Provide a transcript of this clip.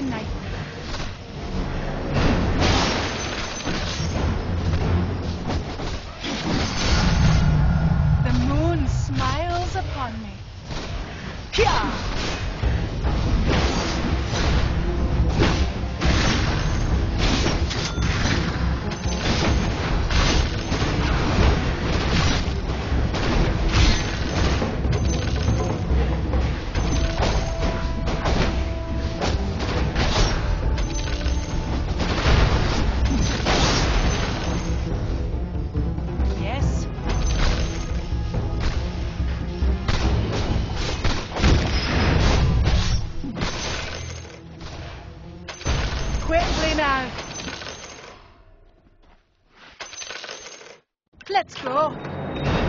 the night. The moon smiles upon me. Kia! Quickly now. Let's go.